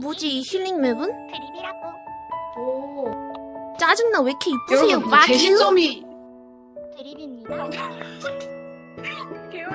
뭐지 이 힐링 맵은? 드립이라고. 오. 짜증나 왜 이렇게 이쁘세요? 여러분, 뭐 개신점이 드립입니다. 개요